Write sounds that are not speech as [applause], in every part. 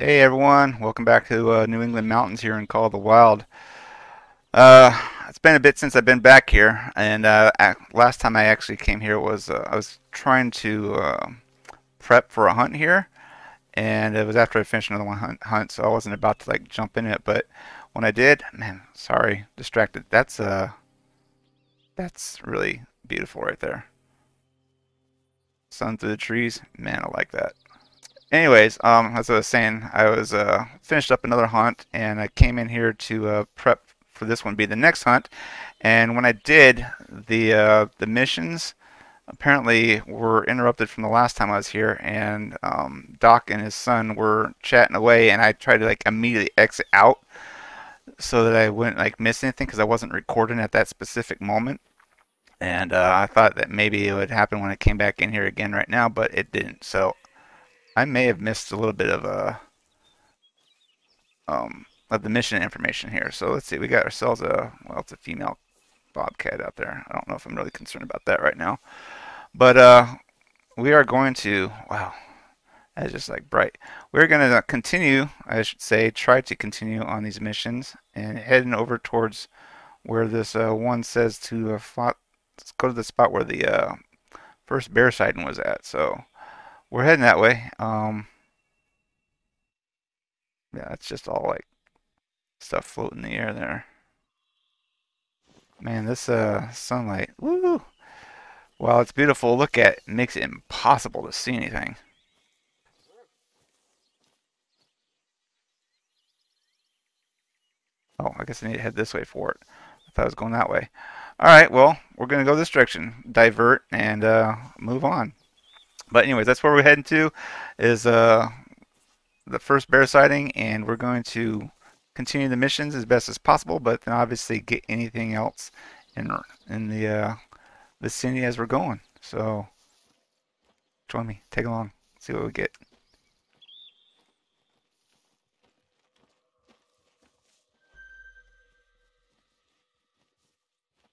Hey everyone, welcome back to uh, New England Mountains here in Call of the Wild. Uh, it's been a bit since I've been back here, and uh, last time I actually came here was uh, I was trying to uh, prep for a hunt here, and it was after I finished another one hunt, hunt, so I wasn't about to like jump in it. But when I did, man, sorry, distracted. That's uh, that's really beautiful right there. Sun through the trees, man, I like that anyways, um, as I was saying, I was uh, finished up another hunt, and I came in here to uh, prep for this one be the next hunt. And when I did, the uh, the missions apparently were interrupted from the last time I was here, and um, Doc and his son were chatting away, and I tried to like immediately exit out so that I wouldn't like miss anything because I wasn't recording at that specific moment. And uh, I thought that maybe it would happen when I came back in here again right now, but it didn't. So I may have missed a little bit of a uh, um, of the mission information here. So let's see, we got ourselves a well, it's a female bobcat out there. I don't know if I'm really concerned about that right now, but uh, we are going to wow, that's just like bright. We're going to continue, I should say, try to continue on these missions and heading over towards where this uh, one says to uh, let's go to the spot where the uh, first bear sighting was at. So we're heading that way. Um, yeah, it's just all like stuff floating in the air there. Man, this uh, sunlight, woo! While it's beautiful look at, it makes it impossible to see anything. Oh, I guess I need to head this way for it. I thought I was going that way. Alright, well, we're going to go this direction. Divert and uh, move on. But anyways, that's where we're heading to is uh, the first bear sighting, and we're going to continue the missions as best as possible, but then obviously get anything else in in the uh, vicinity as we're going. So join me, take along, see what we get.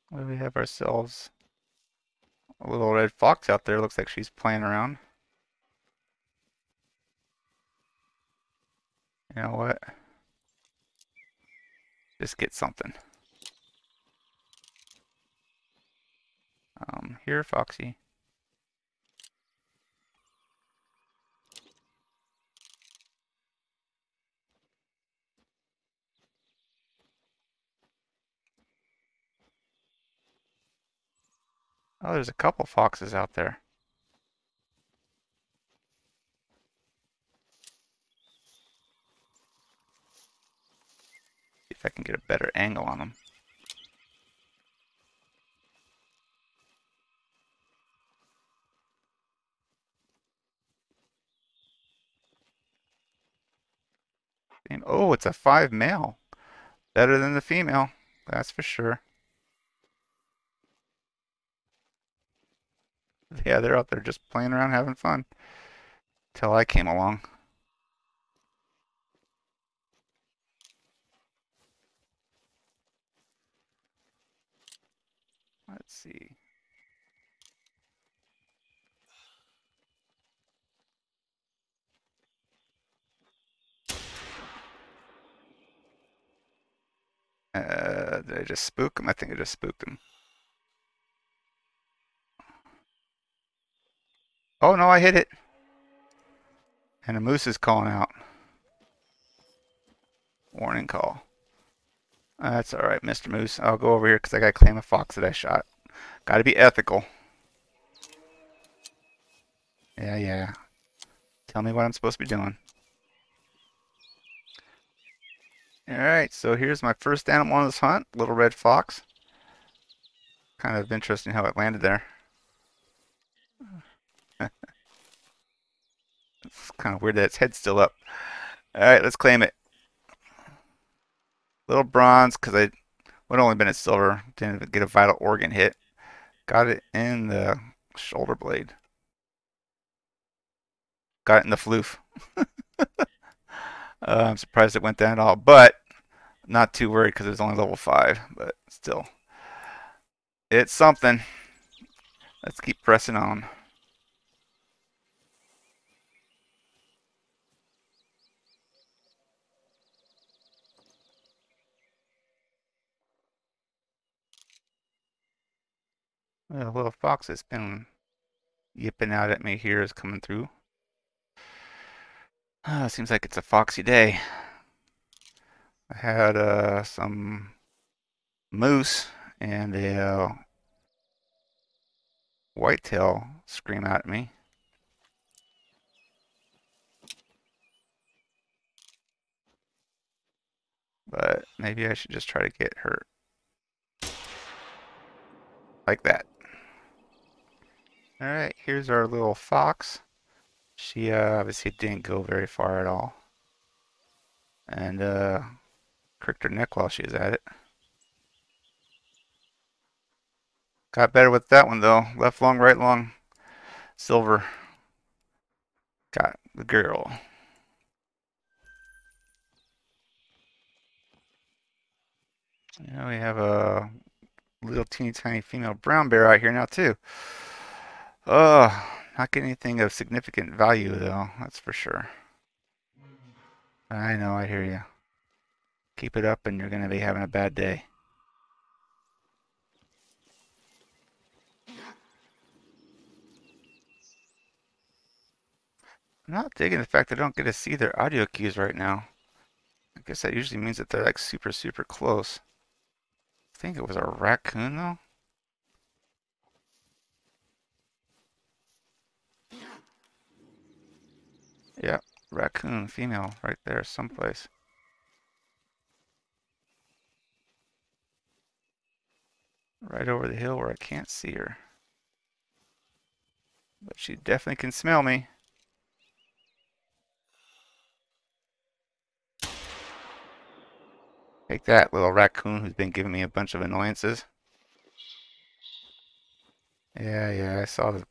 What do we have ourselves? A little red fox out there. Looks like she's playing around. You know what? Just get something. Um, here, Foxy. Oh, there's a couple foxes out there. See if I can get a better angle on them. And, oh, it's a five male. Better than the female, that's for sure. [laughs] Yeah, they're out there just playing around having fun. Till I came along. Let's see. Uh, did I just spook him? I think I just spooked him. Oh no, I hit it. And a moose is calling out. Warning call. Uh, that's alright, Mr. Moose. I'll go over here because I got to claim a fox that I shot. Got to be ethical. Yeah, yeah. Tell me what I'm supposed to be doing. Alright, so here's my first animal on this hunt. Little red fox. Kind of interesting how it landed there. It's kind of weird that its head's still up. Alright, let's claim it. Little bronze, because I would only been a silver. Didn't get a vital organ hit. Got it in the shoulder blade. Got it in the floof. [laughs] uh, I'm surprised it went down at all, but not too worried because it was only level 5, but still. It's something. Let's keep pressing on. The little fox that's been yipping out at me here is coming through. Uh, seems like it's a foxy day. I had uh, some moose and a uh, whitetail scream at me. But maybe I should just try to get her like that. Alright, here's our little fox. She uh, obviously didn't go very far at all. And uh, cricked her neck while she was at it. Got better with that one though. Left long, right long. Silver. Got the girl. Now we have a little teeny tiny female brown bear out here now too. Oh, not getting anything of significant value though, that's for sure. I know, I hear you. Keep it up and you're going to be having a bad day. I'm not digging the fact that I don't get to see their audio cues right now. I guess that usually means that they're like super, super close. I think it was a raccoon though. Yeah, raccoon, female, right there, someplace. Right over the hill where I can't see her. But she definitely can smell me. Take that, little raccoon who's been giving me a bunch of annoyances. Yeah, yeah, I saw the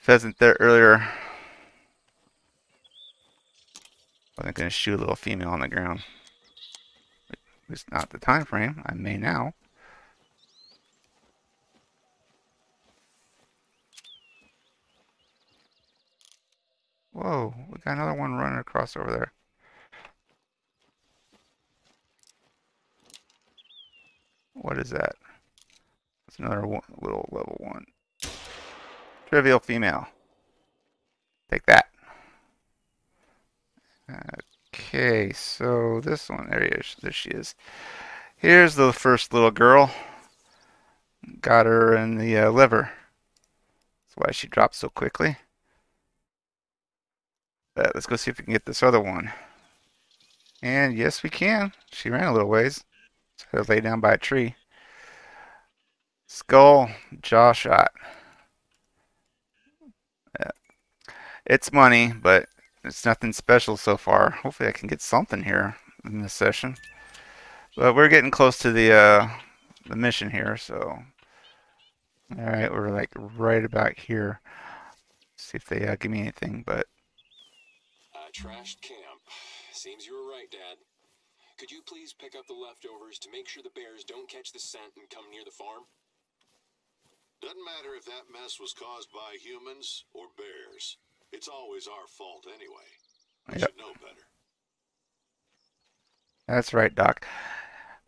pheasant there earlier. Wasn't going to shoot a little female on the ground. It's not the time frame. I may now. Whoa, we got another one running across over there. What is that? It's another one, little level one. Trivial female. Take that. Okay, so this one, there, she is. Here's the first little girl. Got her in the uh, liver. That's why she dropped so quickly. But let's go see if we can get this other one. And yes, we can. She ran a little ways. So lay down by a tree. Skull jaw shot. Yeah. It's money, but it's nothing special so far. Hopefully I can get something here in this session. But we're getting close to the uh, the mission here, so alright, we're like right about here. See if they uh, give me anything, but I trashed camp. Seems you were right, Dad. Could you please pick up the leftovers to make sure the bears don't catch the scent and come near the farm? Doesn't matter if that mess was caused by humans or bears. It's always our fault anyway. I Yep. should know better. That's right, Doc.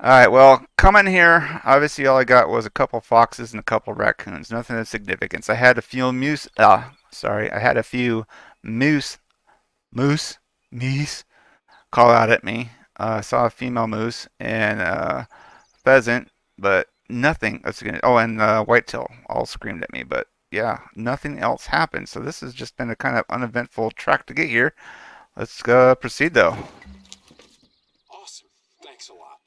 Alright, well, coming here, obviously all I got was a couple foxes and a couple raccoons. Nothing of significance. I had a few moose, uh, sorry, I had a few moose, moose, meese, call out at me. Uh, I saw a female moose and a pheasant, but nothing. That's gonna, oh, and uh, whitetail all screamed at me, but yeah, nothing else happened. So this has just been a kind of uneventful track to get here. Let's uh, proceed though. Awesome. Thanks a lot.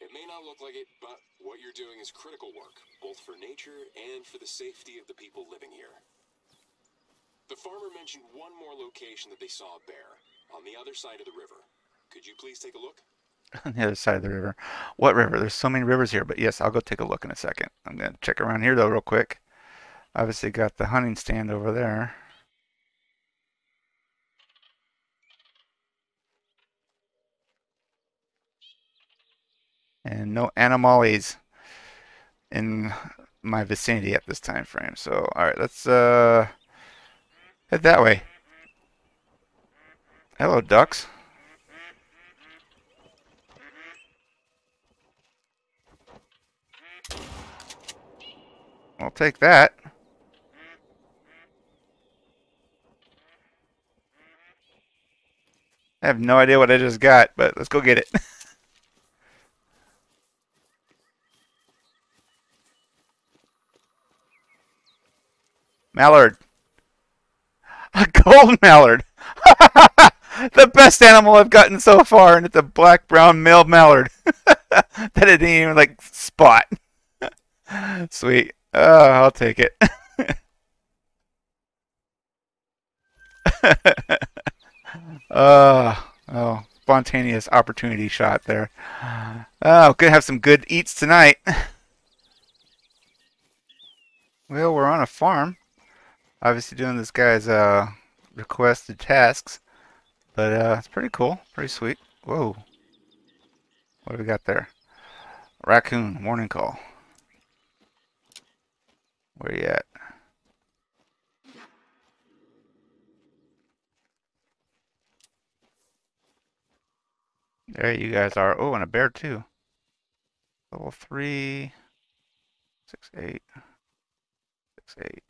It may not look like it, but what you're doing is critical work, both for nature and for the safety of the people living here. The farmer mentioned one more location that they saw a bear, on the other side of the river. Could you please take a look? [laughs] on the other side of the river. What river? There's so many rivers here, but yes, I'll go take a look in a second. I'm gonna check around here though real quick. Obviously got the hunting stand over there. And no animales in my vicinity at this time frame. So, alright, let's uh, head that way. Hello, ducks. I'll take that. I have no idea what I just got, but let's go get it. [laughs] mallard. A [laughs] gold mallard. [laughs] the best animal I've gotten so far, and it's a black brown male mallard that I didn't even like spot. Sweet. Uh, I'll take it. Uh, oh, spontaneous opportunity shot there. Oh, gonna have some good eats tonight. [laughs] Well, we're on a farm. Obviously doing this guy's uh, requested tasks. But uh, it's pretty cool. Pretty sweet. Whoa. What do we got there? Raccoon, warning call. Where you at? There you guys are. Oh, and a bear too. Level three, six, eight, six, eight.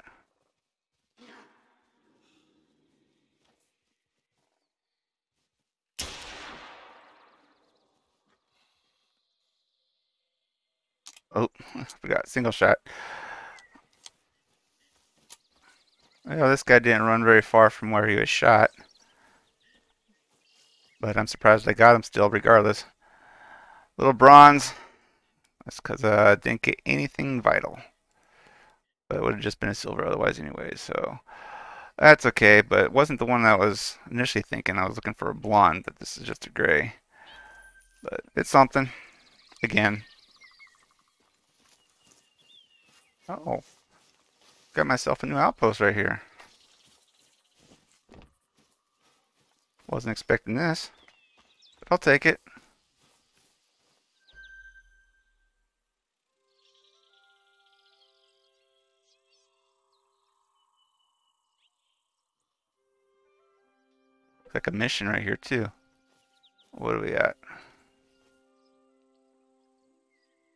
Oh, [laughs] forgot single shot. Well, this guy didn't run very far from where he was shot. But I'm surprised I got him still, regardless. Little bronze. That's because uh, I didn't get anything vital. But it would have just been a silver otherwise anyway, so... That's okay, but it wasn't the one that I was initially thinking. I was looking for a blonde, but this is just a gray. But it's something. Again. Oh. Got myself a new outpost right here. Wasn't expecting this. But I'll take it. Looks like a mission right here too. What do we got?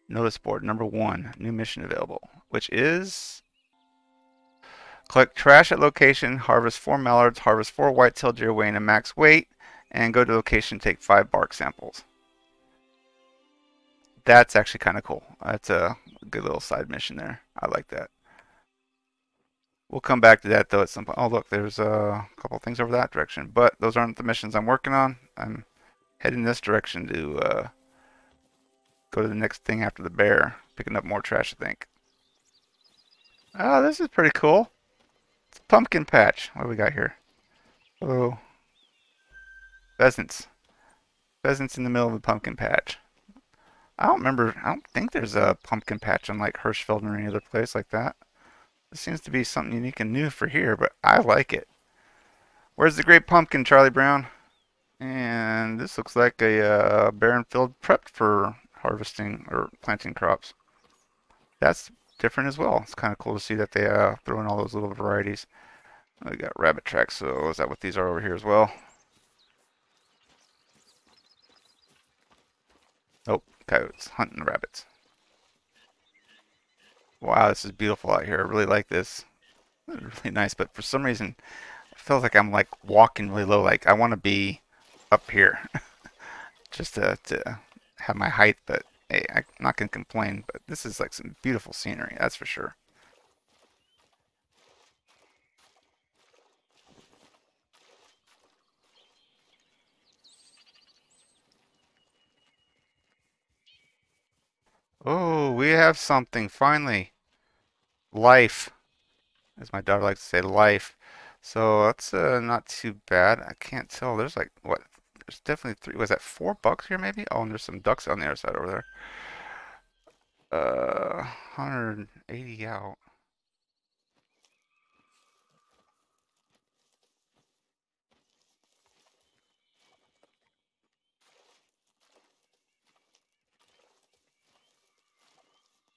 Notice board number one, new mission available, which is collect trash at location, harvest four mallards, harvest four white-tailed deer weighing a max weight, and go to location, take five bark samples. That's actually kind of cool. That's a good little side mission there. I like that. We'll come back to that though at some point. Oh look, there's a couple things over that direction, but those aren't the missions I'm working on. I'm heading this direction to uh, go to the next thing after the bear, picking up more trash, I think. Oh, this is pretty cool. Pumpkin patch. What do we got here? Oh, pheasants. Pheasants in the middle of a pumpkin patch. I don't remember. I don't think there's a pumpkin patch in like Hirschfeld or any other place like that. This seems to be something unique and new for here, but I like it. Where's the great pumpkin, Charlie Brown? And this looks like a uh, barren field prepped for harvesting or planting crops. That's different as well. It's kind of cool to see that they uh, throw in all those little varieties. We got rabbit tracks, so is that what these are over here as well? Oh, coyotes hunting rabbits. Wow, this is beautiful out here. I really like this. Really nice, but for some reason, it feels like I'm like walking really low. Like I want to be up here, [laughs] just to, to have my height. But hey, I'm not gonna complain. But this is like some beautiful scenery, that's for sure. Oh, we have something finally life, as my daughter likes to say, life. So that's uh, not too bad. I can't tell. There's like, what? There's definitely three. Was that four bucks here maybe? Oh, and there's some ducks on the other side over there. Uh, 180 out.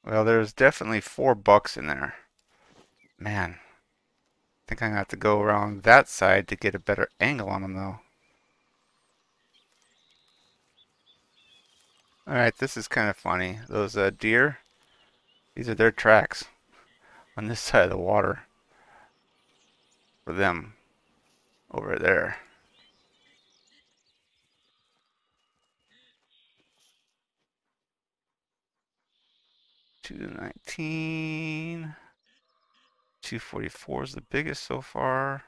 Well, there's definitely four bucks in there. Man. I think I'm going to have to go around that side to get a better angle on them, though. Alright, this is kind of funny. Those uh, deer, these are their tracks. on this [laughs] side of the water for them over there. Two nineteen. 244 is the biggest so far.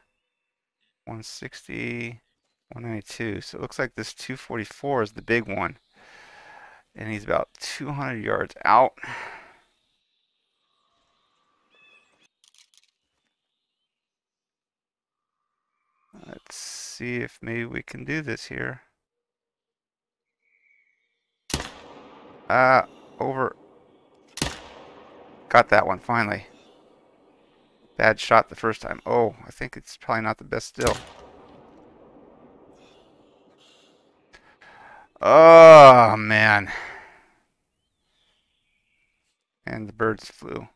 160, 192. So it looks like this 244 is the big one. And he's about 200 yards out. Let's see if maybe we can do this here. Uh, over. Got that one finally. Bad shot the first time. Oh, I think it's probably not the best still. Oh, man. And the birds flew.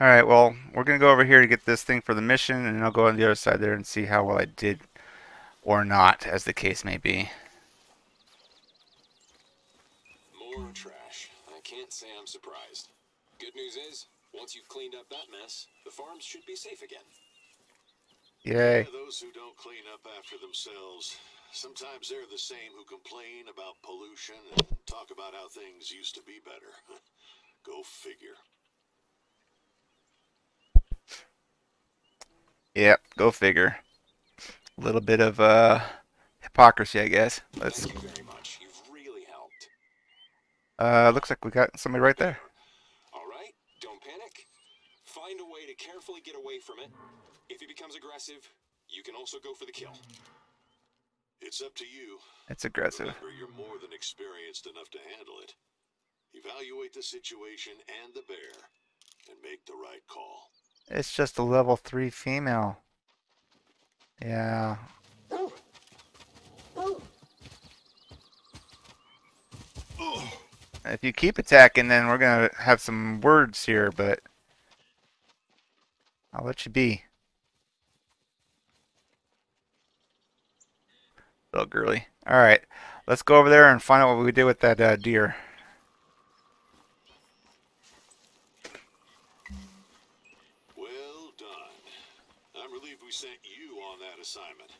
Alright, well, we're going to go over here to get this thing for the mission, and I'll go on the other side there and see how well I did or not, as the case may be. More trash. I can't say I'm surprised. Good news is, once you've cleaned up that mess, the farms should be safe again. Yay. Yeah, those who don't clean up after themselves, sometimes they're the same who complain about pollution and talk about how things used to be better. [laughs] Go figure. Yep, go figure a little bit of uh, hypocrisy, I guess. Let's. Thank you very much. You've really helped. Uh, looks like we got somebody right there. All right, don't panic. Find a way to carefully get away from it. If it becomes aggressive, you can also go for the kill. It's up to you. It's aggressive. Remember, you're more than experienced enough to handle it. Evaluate the situation and the bear, and make the right call. It's just a level 3 female. Yeah. If you keep attacking, then we're going to have some words here, but I'll let you be. Little girly. Alright, let's go over there and find out what we did with that uh, deer. Well done. I'm relieved we sent you on that assignment.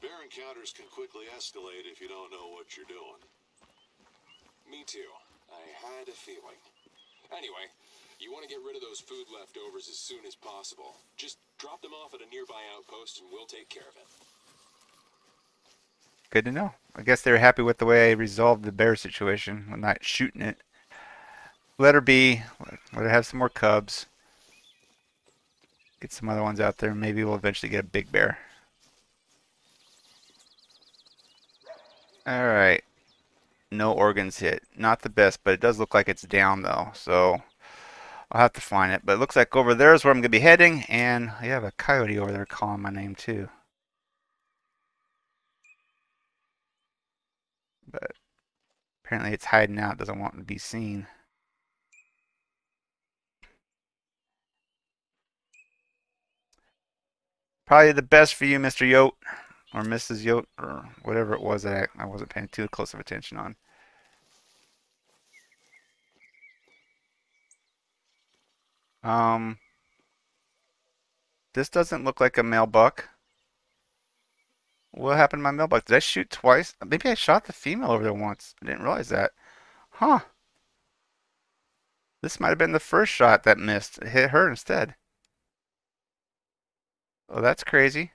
Bear encounters can quickly escalate if you don't know what you're doing. Me too. I had a feeling. Anyway, you want to get rid of those food leftovers as soon as possible. Just drop them off at a nearby outpost and we'll take care of it. Good to know. I guess they were happy with the way I resolved the bear situation. I'm not shooting it. Let her be. Let her have some more cubs. Get some other ones out there. Maybe we'll eventually get a big bear. Alright. No organs hit. Not the best, but it does look like it's down though. So I'll have to find it. But it looks like over there is where I'm going to be heading. And I have a coyote over there calling my name too. But apparently it's hiding out. Doesn't want to be seen. Probably the best for you, Mr. Yote or Mrs. Yote or whatever it was that I, I wasn't paying too close of attention on. Um, this doesn't look like a male buck. What happened to my male buck? Did I shoot twice? Maybe I shot the female over there once. I didn't realize that. Huh. This might have been the first shot that missed. It hit her instead. Oh, that's crazy.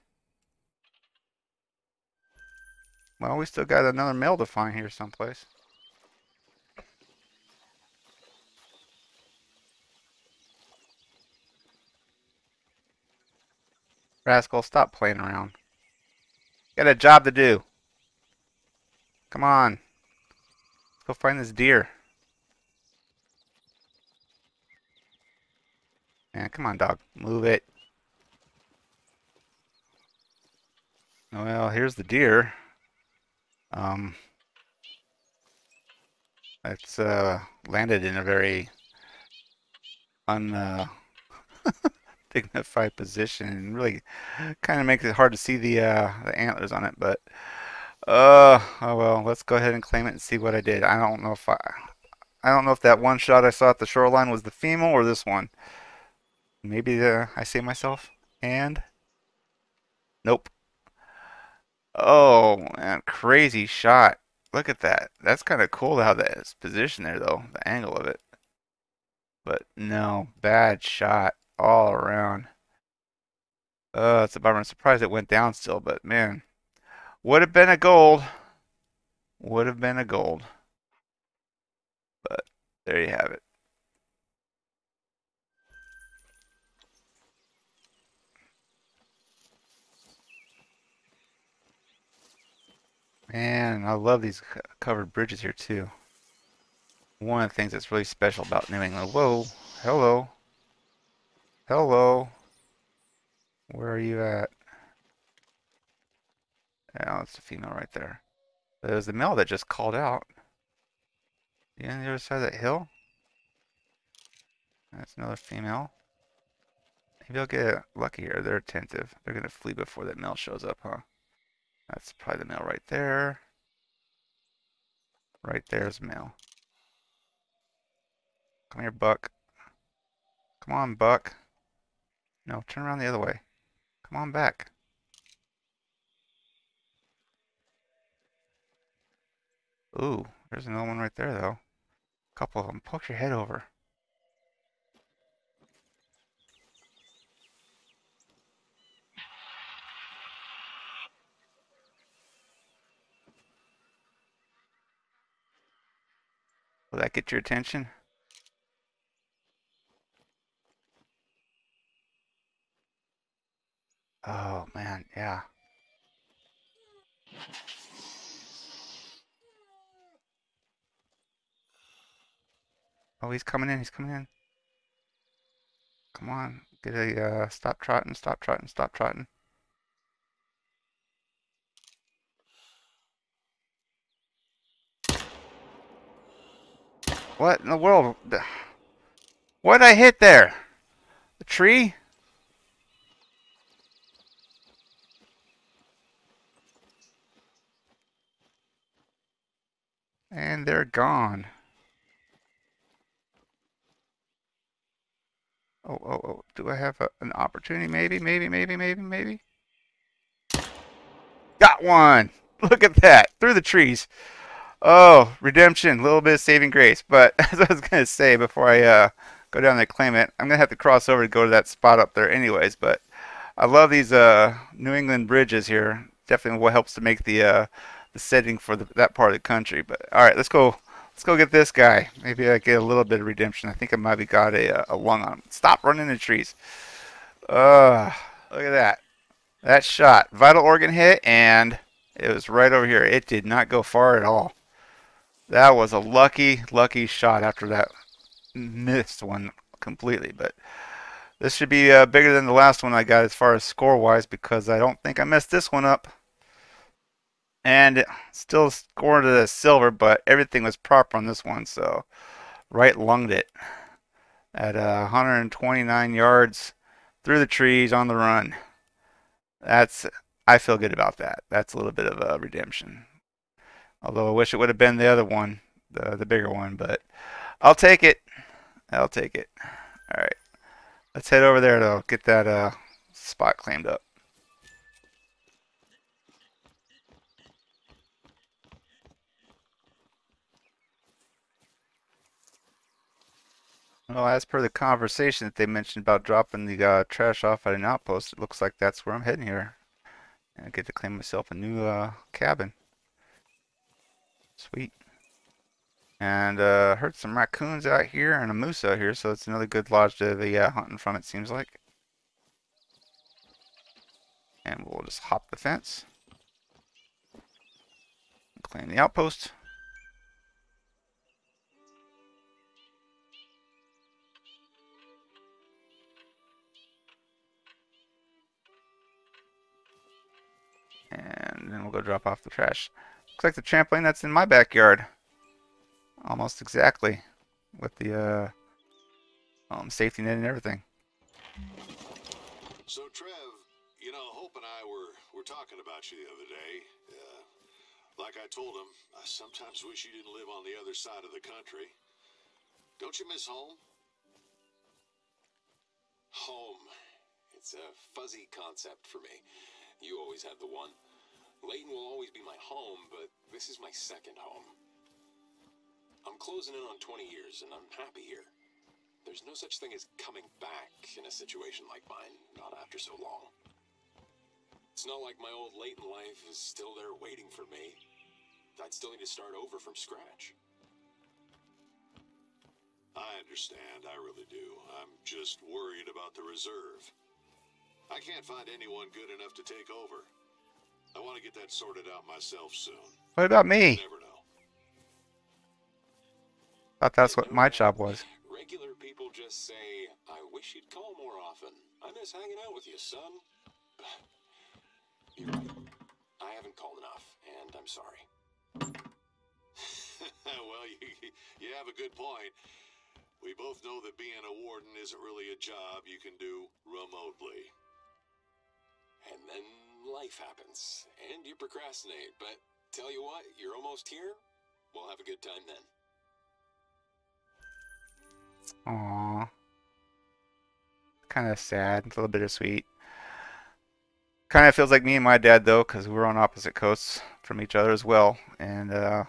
Well, we still got another male to find here someplace. Rascal, stop playing around. Got a job to do. Come on. Let's go find this deer. Man, come on, dog. Move it. Well, here's the deer. Um, it's uh, landed in a very un uh, [laughs] dignified position and really kind of makes it hard to see the uh, the antlers on it. But uh, oh well, let's go ahead and claim it and see what I did. I don't know if I I don't know if that one shot I saw at the shoreline was the female or this one. Maybe the, I see myself and nope. Oh man, crazy shot. Look at that. That's kind of cool how that is positioned there though, the angle of it. But no, bad shot all around. Uh, it's a bummer. I'm surprised it went down still, but man, would have been a gold. Would have been a gold. But there you have it. Man, I love these covered bridges here too. One of the things that's really special about New England. Whoa, hello. Hello. Where are you at? Yeah, that's the female right there. There's the male that just called out. You on the other side of that hill? That's another female. Maybe I'll get lucky here. They're attentive. They're going to flee before that male shows up, huh? That's probably the male right there. Right there's male. Come here, Buck. Come on, Buck. No, turn around the other way. Come on back. Ooh, there's another one right there, though. A couple of them. Poke your head over. Will that get your attention? Oh, man, yeah. Oh, he's coming in, he's coming in. Come on, get a, uh, stop trotting, stop trotting, stop trotting. What in the world? What did I hit there? The tree? And they're gone. Oh, oh, oh. Do I have a, an opportunity? Maybe, maybe, maybe, maybe, maybe. Got one! [laughs] Look at that! Through the trees. Oh, redemption, a little bit of saving grace. But [laughs] as I was going to say before I uh, go down and claim it, I'm going to have to cross over to go to that spot up there anyways. But I love these uh, New England bridges here. Definitely what helps to make the uh, the setting for the, that part of the country. But all right, let's go. Let's go get this guy. Maybe I get a little bit of redemption. I think I might have got a, uh, a lung on him. Stop running the trees. Uh, look at that. That shot. Vital organ hit, and it was right over here. It did not go far at all. That was a lucky, lucky shot after that missed one completely. But this should be uh, bigger than the last one I got as far as score-wise because I don't think I messed this one up. And still scored as silver, but everything was proper on this one, so right lunged it at uh, 129 yards through the trees on the run. That's I feel good about that. That's a little bit of a redemption. Although I wish it would have been the other one, the, the bigger one, but I'll take it. I'll take it. All right. Let's head over there to get that uh, spot claimed up. Well, as per the conversation that they mentioned about dropping the uh, trash off at an outpost, it looks like that's where I'm heading here. And I get to claim myself a new uh, cabin. Sweet. And uh, heard some raccoons out here and a moose out here, so it's another good lodge to be uh, hunting from, it seems like. And we'll just hop the fence. Claim the outpost. And then we'll go drop off the trash. Looks like the trampoline that's in my backyard. Almost exactly. With the uh, um, safety net and everything. So, Trev, you know, Hope and I were, were talking about you the other day. Uh, like I told him, I sometimes wish you didn't live on the other side of the country. Don't you miss home? Home. It's a fuzzy concept for me. You always had the one. Layton will always be my home, but this is my second home. I'm closing in on 20 years, and I'm happy here. There's no such thing as coming back in a situation like mine, not after so long. It's not like my old Layton life is still there waiting for me. I'd still need to start over from scratch. I understand, I really do. I'm just worried about the reserve. I can't find anyone good enough to take over. I want to get that sorted out myself soon. What about me? Never know. Thought that's what my job was. Regular people just say, I wish you'd call more often. I miss hanging out with you, son. [sighs] You're right. I haven't called enough, and I'm sorry. [laughs] well, you, you have a good point. We both know that being a warden isn't really a job you can do remotely. And then life happens, and you procrastinate. But tell you what, you're almost here. We'll have a good time then. Aww. Kind of sad, a little bittersweet. Kind of feels like me and my dad though, because we're on opposite coasts from each other as well, and uh,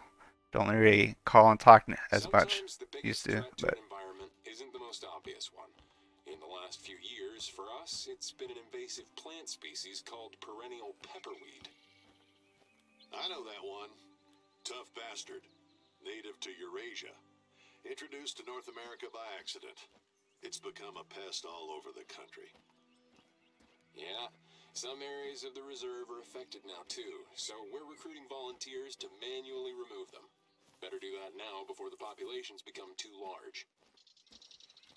don't really call and talk as much Sometimes the used to. But environment isn't the most obvious one. In the last few years, for us, it's been an invasive plant species called perennial pepperweed. I know that one. Tough bastard. Native to Eurasia. Introduced to North America by accident. It's become a pest all over the country. Yeah, some areas of the reserve are affected now too, so we're recruiting volunteers to manually remove them. Better do that now before the populations become too large.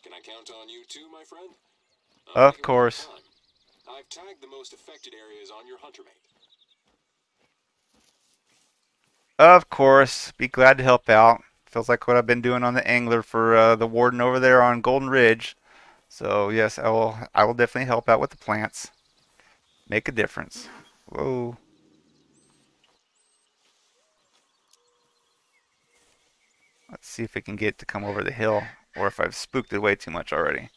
Can I count on you too, my friend? Of I'm making course. I've tagged the most affected areas on your Huntermate. Of course, be glad to help out. Feels like what I've been doing on the angler for uh, the warden over there on Golden Ridge. So yes, I will. I will definitely help out with the plants. Make a difference. Whoa. Let's see if we can get it to come over the hill, or if I've spooked it way too much already.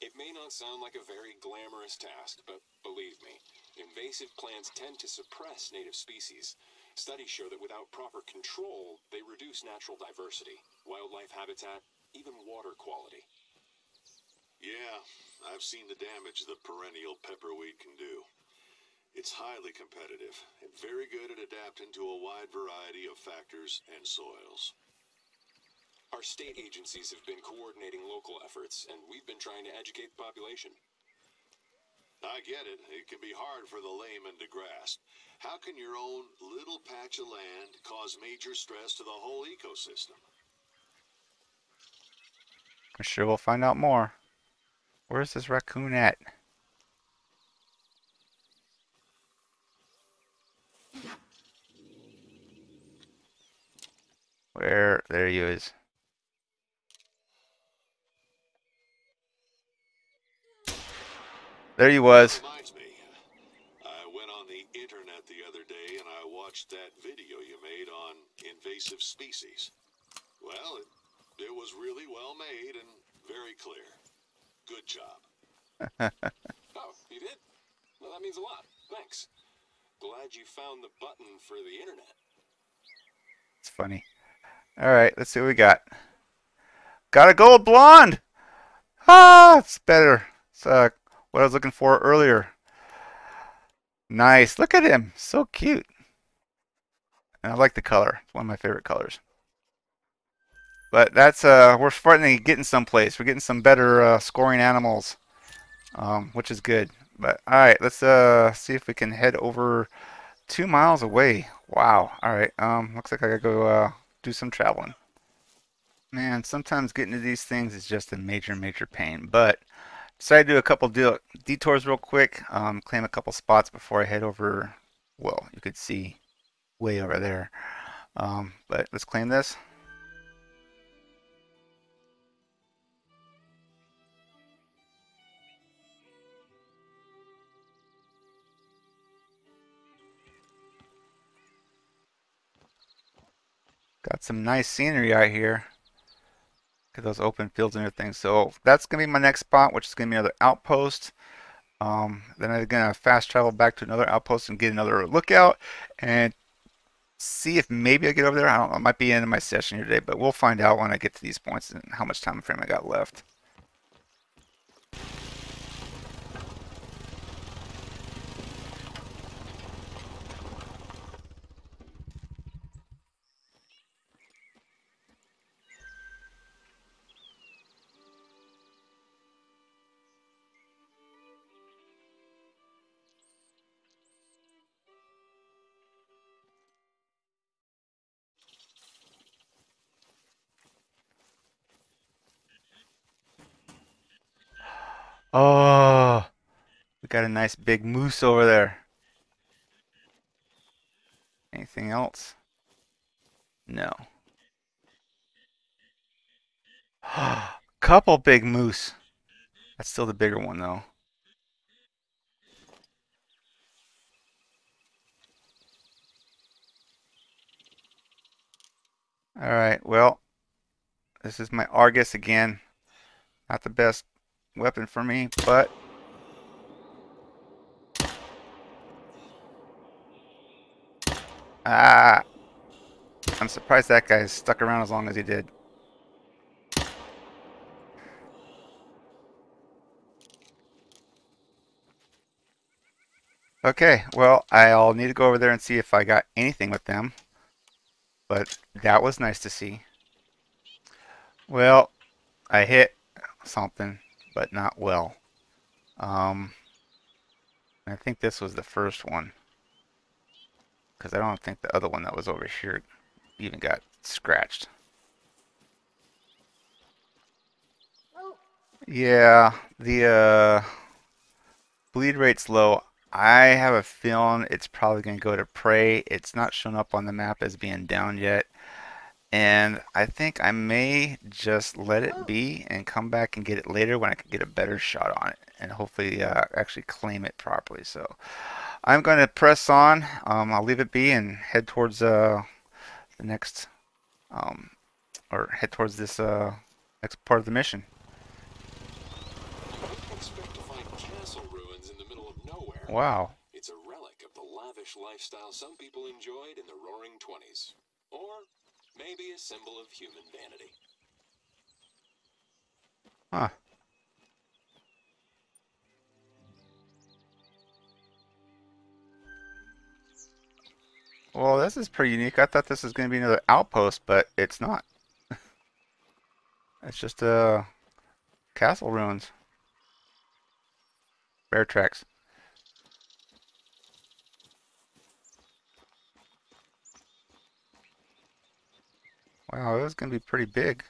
It may not sound like a very glamorous task, but believe me, invasive plants tend to suppress native species. Studies show that without proper control, they reduce natural diversity, wildlife habitat, even water quality. Yeah, I've seen the damage the perennial pepperweed can do. It's highly competitive and very good at adapting to a wide variety of factors and soils. Our state agencies have been coordinating local efforts, and we've been trying to educate the population. I get it. It can be hard for the layman to grasp. How can your own little patch of land cause major stress to the whole ecosystem? I'm sure we'll find out more. Where's this raccoon at? Where? There he is. There he was. Reminds me, I went on the internet the other day and I watched that video you made on invasive species. Well, it, it was really well made and very clear. Good job. [laughs] Oh, you did? Well, that means a lot. Thanks. Glad you found the button for the internet. It's funny. All right, let's see what we got. Got a gold blonde. Ah, it's better. It's uh, what I was looking for earlier. Nice. Look at him. So cute. And I like the color. It's one of my favorite colors. But that's uh, we're finally getting someplace. We're getting some better uh, scoring animals, um, which is good. But all right, let's uh, see if we can head over two miles away. Wow. All right. Um, looks like I gotta go uh, do some traveling. Man, sometimes getting to these things is just a major, major pain. But decided to do a couple de detours real quick, um, claim a couple spots before I head over. Well, you could see way over there. Um, but let's claim this. Got some nice scenery out here. Look at those open fields and everything. So that's going to be my next spot, which is going to be another outpost. Um, then I'm going to fast travel back to another outpost and get another lookout and see if maybe I get over there. I don't know. It might be in my session here today, but we'll find out when I get to these points and how much time frame I got left. Oh, we got a nice big moose over there. Anything else? No. [gasps] Couple big moose. That's still the bigger one though. Alright, well, this is my Argus again. Not the best weapon for me, but ah, I'm surprised that guy stuck around as long as he did. Okay, well, I'll need to go over there and see if I got anything with them. But that was nice to see. Well, I hit something but not well. Um, I think this was the first one. Because I don't think the other one that was over here even got scratched. Yeah, the uh, bleed rate's low. I have a feeling it's probably going to go to prey. It's not shown up on the map as being down yet and I think I may just let it be and come back and get it later when I can get a better shot on it and hopefully uh, actually claim it properly. So I'm going to press on. Um, I'll leave it be and head towards uh, the next, um, or head towards this uh, next part of the mission. Wow. It's a relic of the lavish lifestyle some people enjoyed in the roaring 20s. Or Maybe a symbol of human vanity. Huh. Well, this is pretty unique. I thought this was going to be another outpost, but it's not. it's just a uh, castle ruins. Bear tracks. Wow, this is going to be pretty big.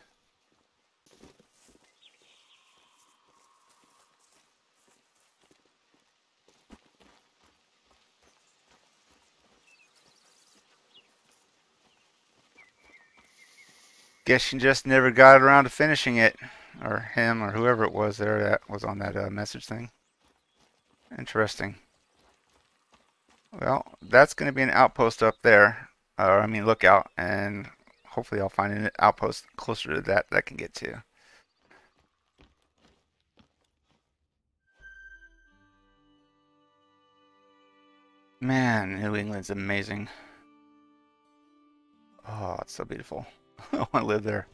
Guess you just never got around to finishing it. Or him, or whoever it was there that was on that uh, message thing. Interesting. Well, that's going to be an outpost up there. Or, I mean, lookout. And hopefully I'll find an outpost closer to that that I can get to. Man, New England's amazing. Oh, it's so beautiful. [laughs] I want to live there.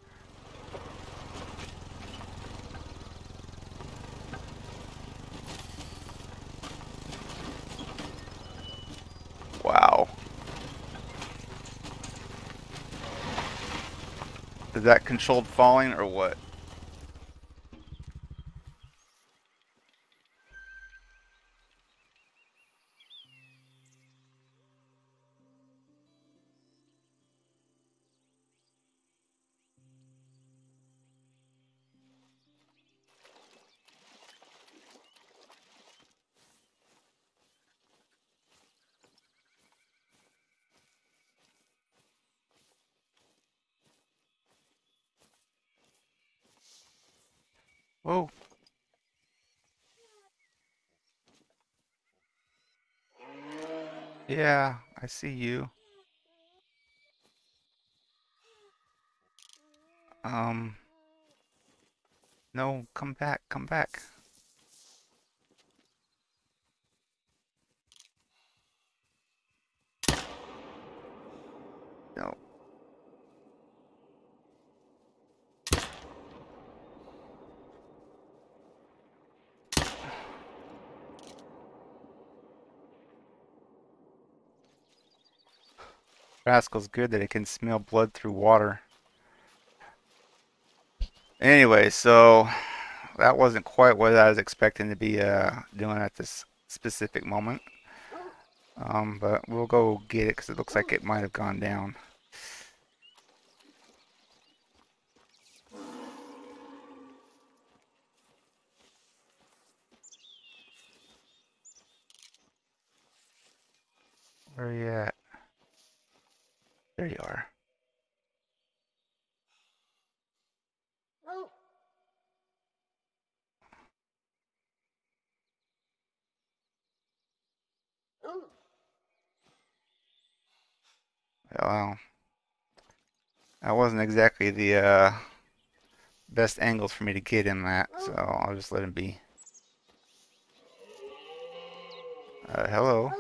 That controlled falling or what? Yeah, I see you. Um. No, come back, come back. Rascal's good that it can smell blood through water. Anyway, so that wasn't quite what I was expecting to be uh, doing at this specific moment. Um, but we'll go get it because it looks like it might have gone down. Where are you at? There you are. Well, that wasn't exactly the uh, best angles for me to get him at, so I'll just let him be. Uh, hello.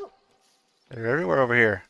They're everywhere over here.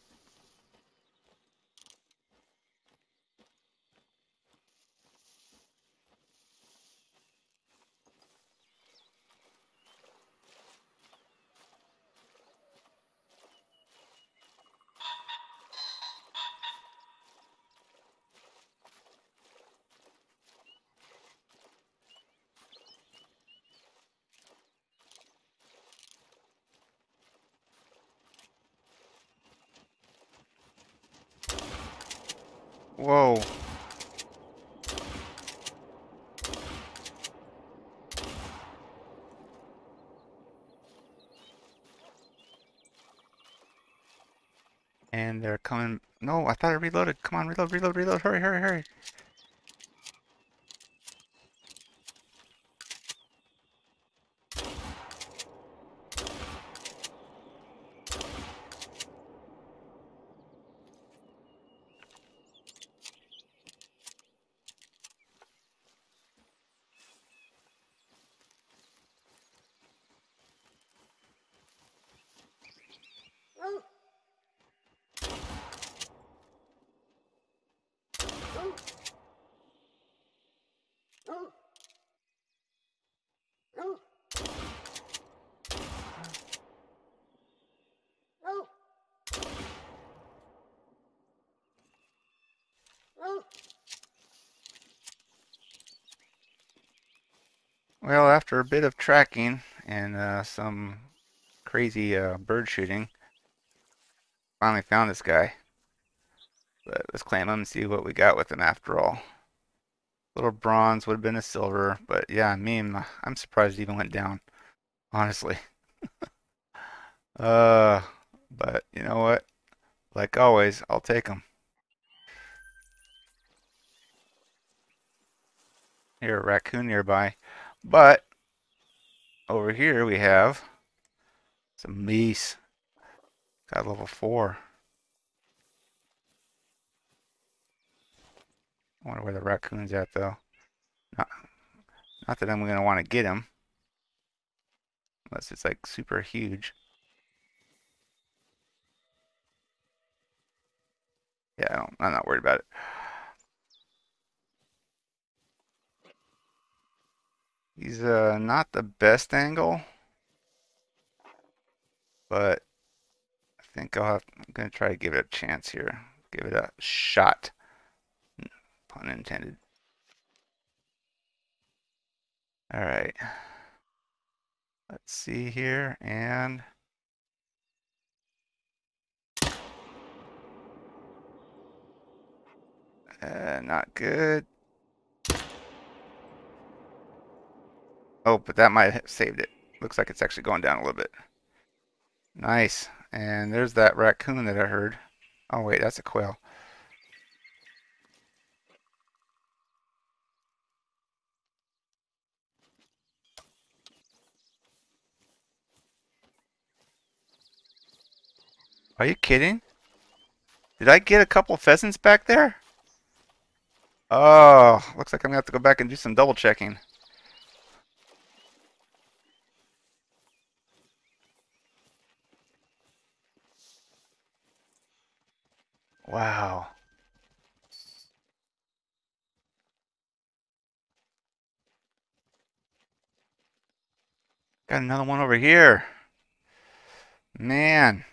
Whoa. And they're coming. No, I thought I reloaded. Come on, reload, reload, reload. Hurry, hurry, hurry. Well, after a bit of tracking and uh, some crazy uh, bird shooting, finally found this guy. But let's claim him and see what we got with him after all. Little bronze would have been a silver, but yeah, meme. I'm surprised it even went down, honestly. [laughs] uh, but you know what? Like always, I'll take them. Here, a raccoon nearby. But over here we have some meese. Got level 4. I wonder where the raccoon's at though. Not, not that I'm to want to get him. Unless it's like super huge. Yeah, I am not worried about it. He's uh, not the best angle, but I think I'll have, I'm going to try to give it a chance here. Give it a shot. Pun intended. All right. Let's see here and uh, not good. Oh, but that might have saved it. Looks like it's actually going down a little bit. Nice. And there's that raccoon that I heard. Oh, wait, that's a quail. Are you kidding? Did I get a couple pheasants back there? Oh, looks like I'm gonna have to go back and do some double checking. Wow. Got another one over here. Man.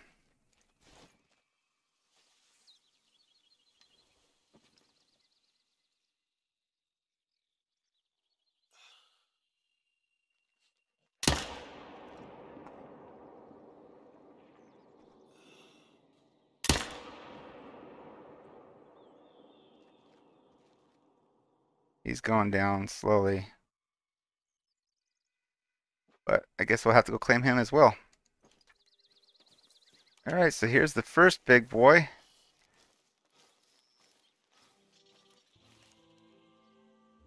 He's going down slowly. But I guess we'll have to go claim him as well. Alright, so here's the first big boy.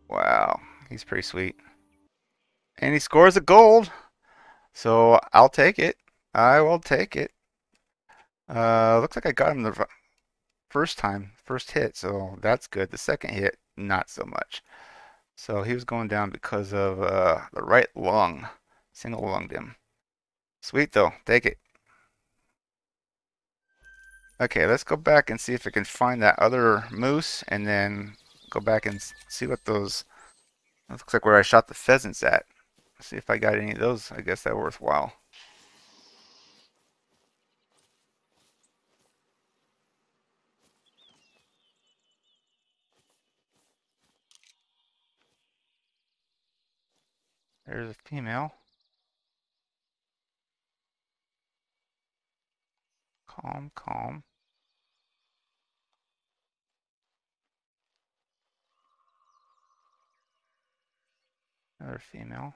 Wow, he's pretty sweet. And he scores a gold. So I'll take it. I will take it. Uh, looks like I got him the first time, first hit, so that's good. The second hit, not so much. So he was going down because of uh, the right lung. Single lunged him. Sweet though, take it. Okay, let's go back and see if I can find that other moose and then go back and see what those... looks like where I shot the pheasants at. See if I got any of those, I guess that worthwhile. There's a female. Calm, calm. Another female.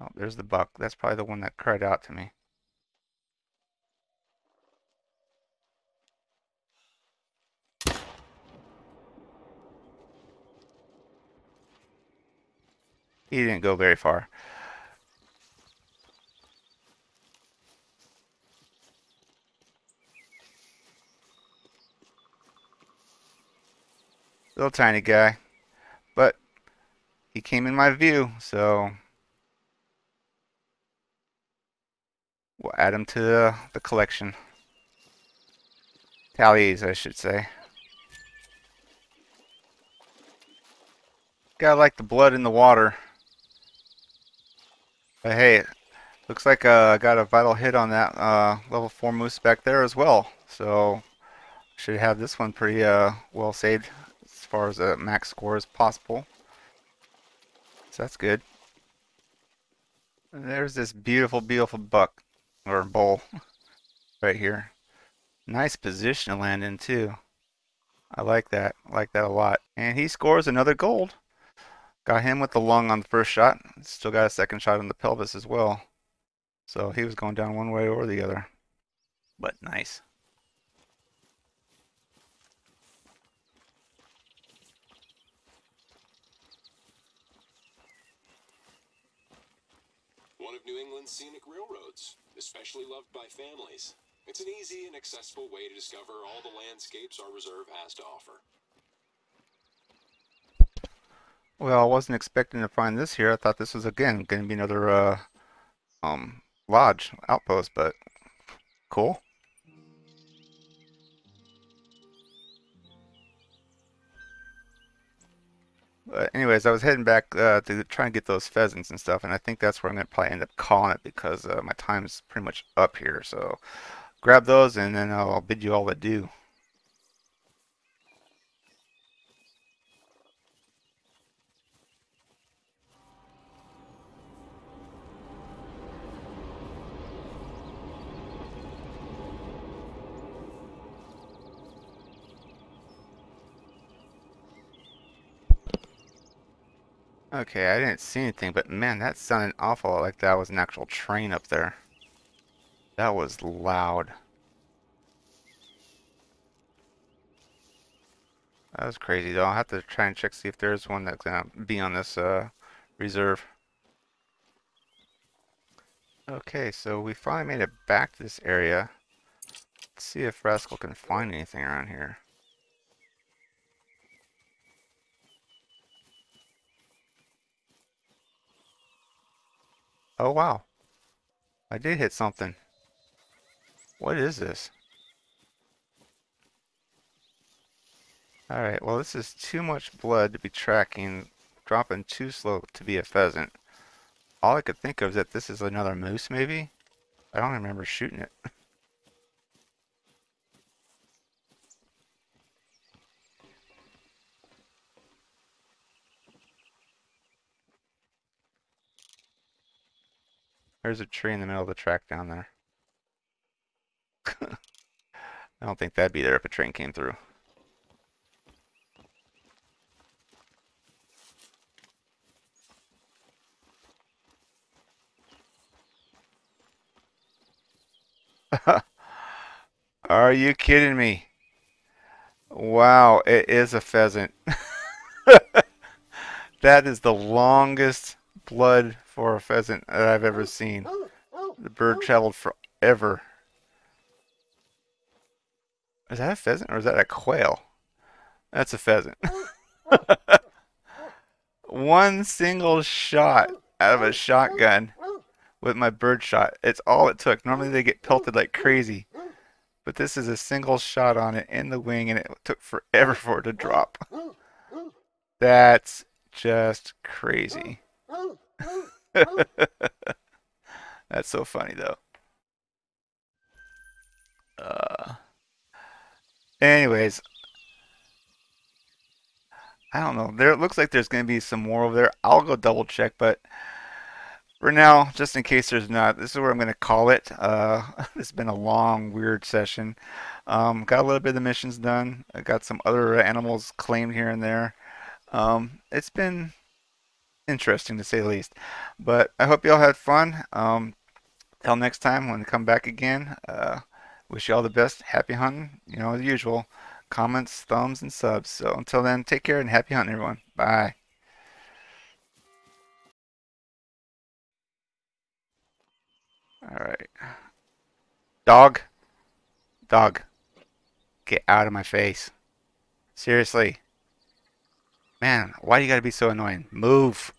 Oh, there's the buck. That's probably the one that cried out to me. He didn't go very far. Little tiny guy. But he came in my view, so we'll add him to the, the collection. Tallies, I should say. Gotta like the blood in the water. But hey, looks like uh, I got a vital hit on that uh, level 4 moose back there as well. So should have this one pretty uh, well saved as far as a max score as possible. So that's good. And there's this beautiful, beautiful buck, or bull, [laughs] right here. Nice position to land in too. I like that. I like that a lot. And he scores another gold. Got him with the lung on the first shot. Still got a second shot on the pelvis as well. So he was going down one way or the other. But nice. One of New England's scenic railroads, especially loved by families. It's an easy and accessible way to discover all the landscapes our reserve has to offer. Well, I wasn't expecting to find this here. I thought this was again going to be another uh, um, lodge outpost, but cool. But anyways, I was heading back uh, to try and get those pheasants and stuff, and I think that's where I'm going to probably end up calling it because uh, my time's pretty much up here. So grab those, and then I'll bid you all adieu. Okay, I didn't see anything, but man, that sounded awful like that was an actual train up there. That was loud. That was crazy though. I'll have to try and check see if there's one that's gonna be on this uh, reserve. Okay, so we finally made it back to this area. Let's see if Rascal can find anything around here. Oh, wow. I did hit something. What is this? Alright, well this is too much blood to be tracking, dropping too slow to be a pheasant. All I could think of is that this is another moose, maybe? I don't remember shooting it. [laughs] There's a tree in the middle of the track down there. [laughs] I don't think that'd be there if a train came through. [laughs] Are you kidding me? Wow, it is a pheasant. [laughs] that is the longest blood for a pheasant that I've ever seen. The bird traveled forever. Is that a pheasant or is that a quail? That's a pheasant. [laughs] One single shot out of a shotgun with my bird shot. It's all it took. Normally they get pelted like crazy. But this is a single shot on it in the wing and it took forever for it to drop. That's just crazy. [laughs] That's so funny though. Uh, anyways, I don't know. There looks like there's going to be some more over there. I'll go double check, but for now, just in case there's not, this is where I'm going to call it. Uh, [laughs] it's been a long, weird session. Um, got a little bit of the missions done. I got some other animals claimed here and there. Um, it's been interesting to say the least. But I hope you all had fun. Um, till next time when I come back again, uh, wish you all the best. Happy hunting, you know, as usual. Comments, thumbs, and subs. So until then, take care and happy hunting, everyone. Bye. Alright. Dog. Dog. Get out of my face. Seriously. Man, why do you gotta be so annoying? Move.